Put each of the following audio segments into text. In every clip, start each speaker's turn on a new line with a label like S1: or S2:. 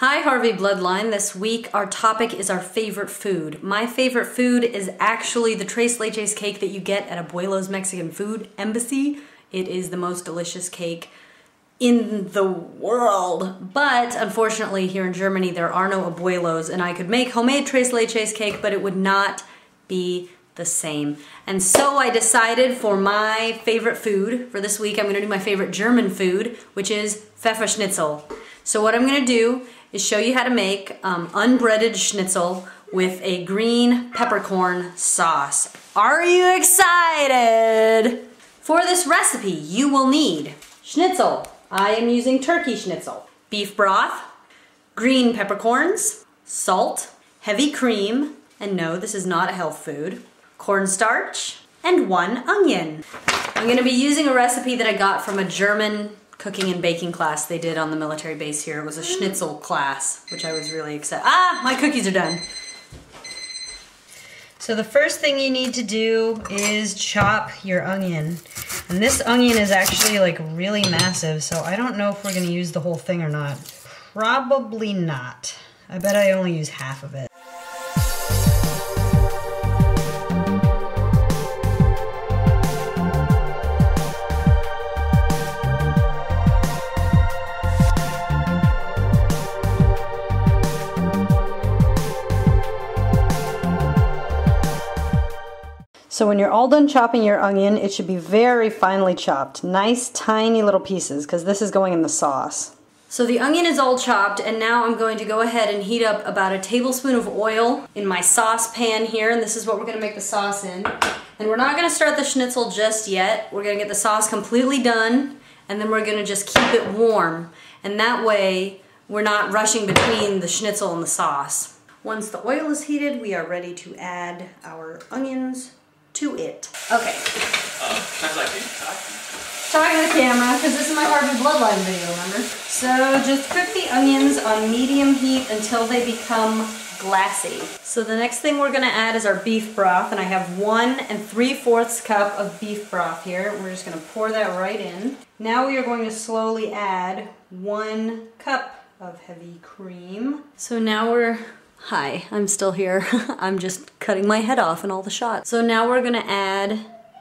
S1: Hi, Harvey Bloodline. This week, our topic is our favorite food. My favorite food is actually the Tres Leches cake that you get at Abuelo's Mexican Food Embassy. It is the most delicious cake in the world. But unfortunately, here in Germany, there are no Abuelos, and I could make homemade Tres Leches cake, but it would not be the same. And so I decided for my favorite food for this week, I'm gonna do my favorite German food, which is Pfefferschnitzel. So what I'm gonna do is show you how to make um, unbreaded schnitzel with a green peppercorn sauce. Are you excited? For this recipe, you will need schnitzel. I am using turkey schnitzel. Beef broth, green peppercorns, salt, heavy cream, and no, this is not a health food, cornstarch, and one onion. I'm gonna be using a recipe that I got from a German cooking and baking class they did on the military base here. It was a schnitzel class, which I was really excited. Ah, my cookies are done. So the first thing you need to do is chop your onion. And this onion is actually like really massive, so I don't know if we're gonna use the whole thing or not. Probably not. I bet I only use half of it. So when you're all done chopping your onion, it should be very finely chopped. Nice tiny little pieces because this is going in the sauce. So the onion is all chopped and now I'm going to go ahead and heat up about a tablespoon of oil in my saucepan here and this is what we're gonna make the sauce in. And we're not gonna start the schnitzel just yet. We're gonna get the sauce completely done and then we're gonna just keep it warm. And that way we're not rushing between the schnitzel and the sauce. Once the oil is heated, we are ready to add our onions, to it. Okay.
S2: Uh, sounds like you
S1: talking. to the camera, because this is my Harvey Bloodline video, remember? So just cook the onions on medium heat until they become glassy. So the next thing we're gonna add is our beef broth, and I have one and three-fourths cup of beef broth here. We're just gonna pour that right in. Now we are going to slowly add one cup of heavy cream. So now we're Hi, I'm still here. I'm just cutting my head off in all the shots. So now we're gonna add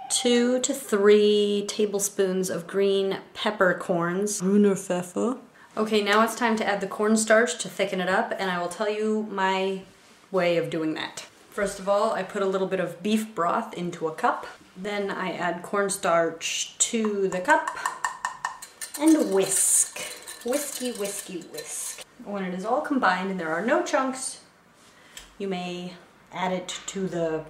S1: two to three tablespoons of green peppercorns. Grüner Pfeffer. Okay, now it's time to add the cornstarch to thicken it up, and I will tell you my way of doing that. First of all, I put a little bit of beef broth into a cup. Then I add cornstarch to the cup and whisk. Whiskey, whiskey, whisk. When it is all combined and there are no chunks, you may add it to the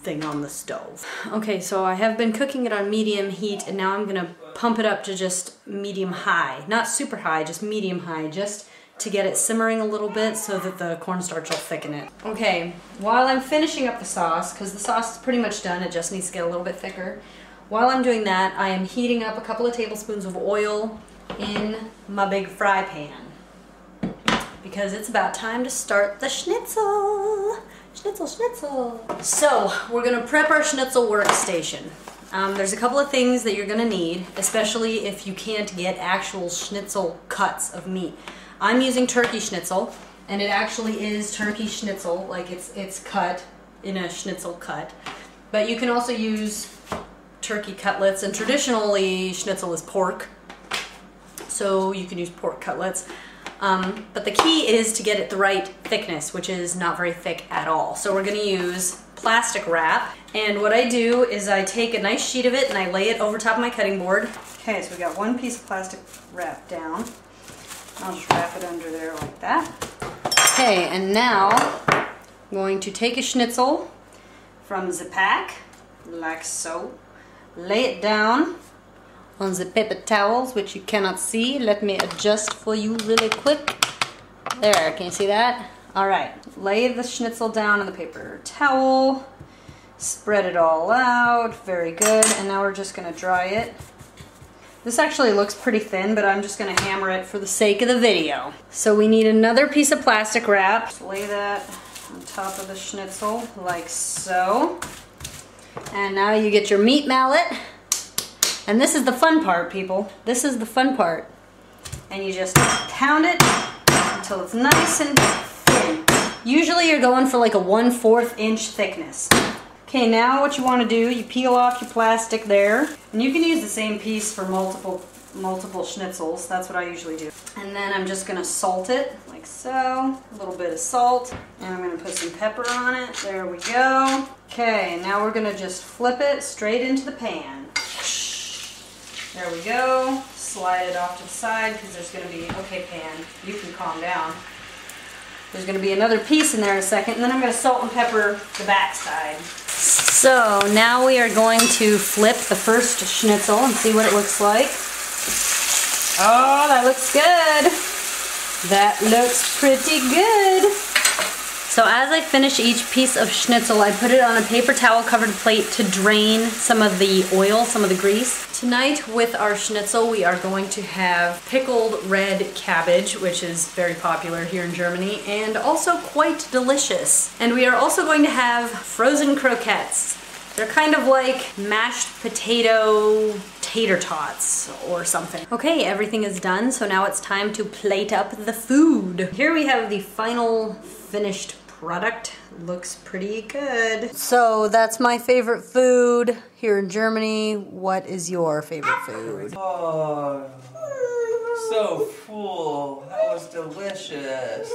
S1: thing on the stove. Okay, so I have been cooking it on medium heat and now I'm gonna pump it up to just medium high. Not super high, just medium high, just to get it simmering a little bit so that the cornstarch will thicken it. Okay, while I'm finishing up the sauce, because the sauce is pretty much done, it just needs to get a little bit thicker. While I'm doing that, I am heating up a couple of tablespoons of oil in my big fry pan because it's about time to start the schnitzel. Schnitzel, schnitzel. So, we're gonna prep our schnitzel workstation. Um, there's a couple of things that you're gonna need, especially if you can't get actual schnitzel cuts of meat. I'm using turkey schnitzel, and it actually is turkey schnitzel, like it's, it's cut in a schnitzel cut. But you can also use turkey cutlets, and traditionally schnitzel is pork, so you can use pork cutlets. Um, but the key is to get it the right thickness, which is not very thick at all. So we're gonna use plastic wrap. And what I do is I take a nice sheet of it and I lay it over top of my cutting board. Okay, so we got one piece of plastic wrap down. I'll just wrap it under there like that. Okay, and now I'm going to take a schnitzel from the pack, like so. Lay it down on the paper towels, which you cannot see. Let me adjust for you really quick. There, can you see that? All right, lay the schnitzel down on the paper towel. Spread it all out, very good. And now we're just gonna dry it. This actually looks pretty thin, but I'm just gonna hammer it for the sake of the video. So we need another piece of plastic wrap. Just lay that on top of the schnitzel, like so. And now you get your meat mallet. And this is the fun part, people. This is the fun part. And you just pound it until it's nice and thin. Usually you're going for like a 1 4th inch thickness. Okay, now what you want to do, you peel off your plastic there. And you can use the same piece for multiple multiple schnitzels. That's what I usually do. And then I'm just going to salt it like so. A little bit of salt. And I'm going to put some pepper on it. There we go. Okay, now we're going to just flip it straight into the pan. There we go. Slide it off to the side because there's going to be, okay pan, you can calm down. There's going to be another piece in there in a second, and then I'm going to salt and pepper the back side. So now we are going to flip the first schnitzel and see what it looks like. Oh, that looks good. That looks pretty good. So as I finish each piece of schnitzel, I put it on a paper towel covered plate to drain some of the oil, some of the grease. Tonight with our schnitzel, we are going to have pickled red cabbage, which is very popular here in Germany, and also quite delicious. And we are also going to have frozen croquettes. They're kind of like mashed potato tater tots or something. Okay, everything is done, so now it's time to plate up the food. Here we have the final finished product. Looks pretty good. So that's my favorite food here in Germany. What is your favorite food?
S3: Oh, so full. That was delicious.